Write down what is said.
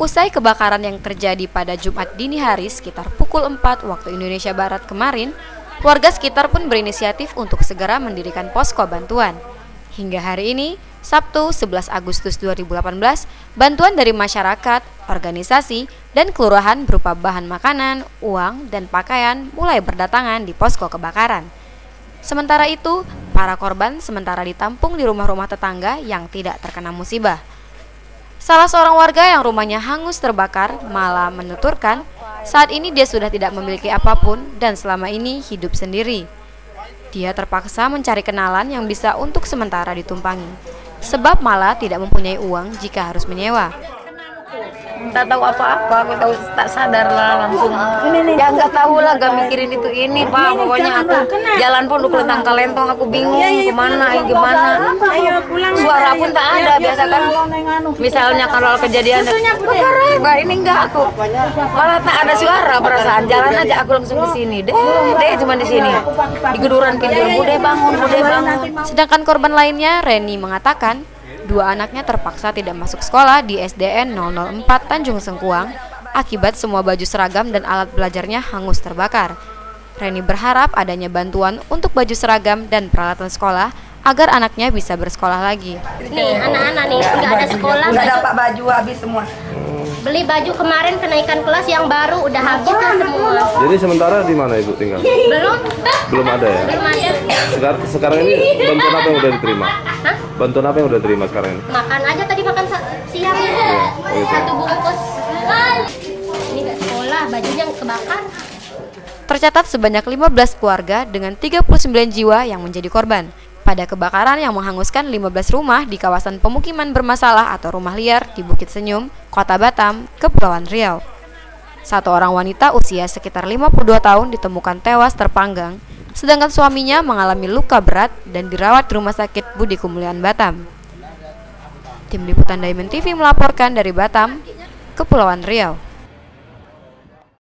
Usai kebakaran yang terjadi pada Jumat dini hari sekitar pukul 4 waktu Indonesia Barat kemarin, warga sekitar pun berinisiatif untuk segera mendirikan posko bantuan. Hingga hari ini, Sabtu 11 Agustus 2018, bantuan dari masyarakat, organisasi, dan kelurahan berupa bahan makanan, uang, dan pakaian mulai berdatangan di posko kebakaran. Sementara itu, para korban sementara ditampung di rumah-rumah tetangga yang tidak terkena musibah. Salah seorang warga yang rumahnya hangus terbakar malah menuturkan saat ini dia sudah tidak memiliki apa pun dan selama ini hidup sendiri. Dia terpaksa mencari kenalan yang bisa untuk sementara ditumpangi, sebab malah tidak mempunyai uang jika harus menyewa tak tahu apa-apa aku tahu tak sadar lah langsung ya nggak tahu lah gak mikirin itu ini pak pokoknya aku jalan pun udah kelentang kalentong aku bingung ke mana gimana suara pun tak ada biasa kan? misalnya kalau kejadian pak ini enggak aku. Malah tak ada suara perasaan jalan aja aku langsung ke sini. Deh deh cuma di sini. Di geduran pintu bude bangun bude bangun. sedangkan korban lainnya Reni mengatakan dua anaknya terpaksa tidak masuk sekolah di SDN 004 Tanjung Sengkuang akibat semua baju seragam dan alat belajarnya hangus terbakar. Reni berharap adanya bantuan untuk baju seragam dan peralatan sekolah agar anaknya bisa bersekolah lagi. Nih anak-anak nih nggak ada sekolah, nggak dapat baju habis semua. Beli baju kemarin kenaikan kelas yang baru udah habis lah semua. Jadi sementara di mana ibu tinggal? Belum? Belum ada ya. Belum ada. Sekarang, sekarang ini bantuan apa yang udah diterima? Hah? Bantuan apa yang udah diterima sekarang ini? Makan aja tadi makan siang oh gitu. satu bungkus. Ini nggak sekolah, bajunya kebakar. Tercatat sebanyak 15 keluarga dengan 39 jiwa yang menjadi korban pada kebakaran yang menghanguskan 15 rumah di kawasan pemukiman bermasalah atau rumah liar di Bukit Senyum, Kota Batam, Kepulauan Riau. Satu orang wanita usia sekitar 52 tahun ditemukan tewas terpanggang, sedangkan suaminya mengalami luka berat dan dirawat di Rumah Sakit Budi Kemuliaan Batam. Tim Liputan Diamond TV melaporkan dari Batam, Kepulauan Riau.